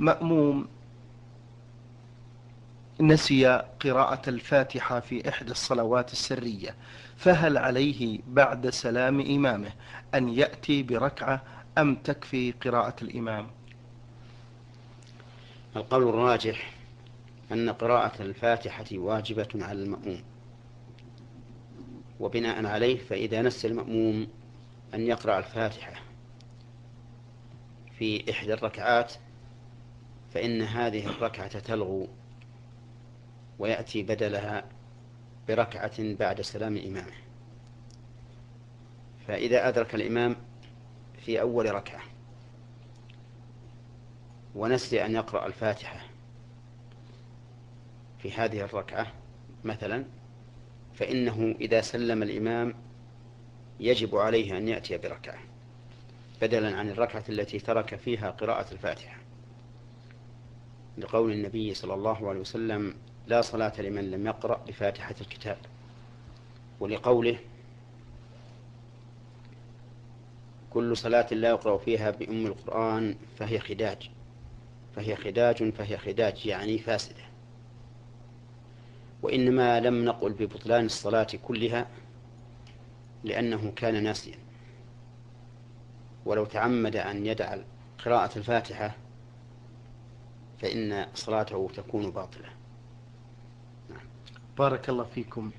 مأموم. نسي قراءة الفاتحة في إحدى الصلوات السرية. فهل عليه بعد سلام إمامه أن يأتي بركعة أم تكفي قراءة الإمام؟ القول الراجح أن قراءة الفاتحة واجبة على المأموم. وبناء عليه فإذا نسي المأموم أن يقرأ الفاتحة في إحدى الركعات فإن هذه الركعة تلغو ويأتي بدلها بركعة بعد سلام إمامه. فإذا أدرك الإمام في أول ركعة ونسي أن يقرأ الفاتحة في هذه الركعة مثلا فإنه إذا سلم الإمام يجب عليه أن يأتي بركعة بدلا عن الركعة التي ترك فيها قراءة الفاتحة. لقول النبي صلى الله عليه وسلم لا صلاة لمن لم يقرأ بفاتحة الكتاب ولقوله كل صلاة لا يقرأ فيها بأم القرآن فهي خداج فهي خداج فهي خداج يعني فاسدة. وإنما لم نقل ببطلان الصلاة كلها لأنه كان ناسيا. ولو تعمد أن يدع قراءة الفاتحة فإن صلاته تكون باطلة. بارك الله فيكم.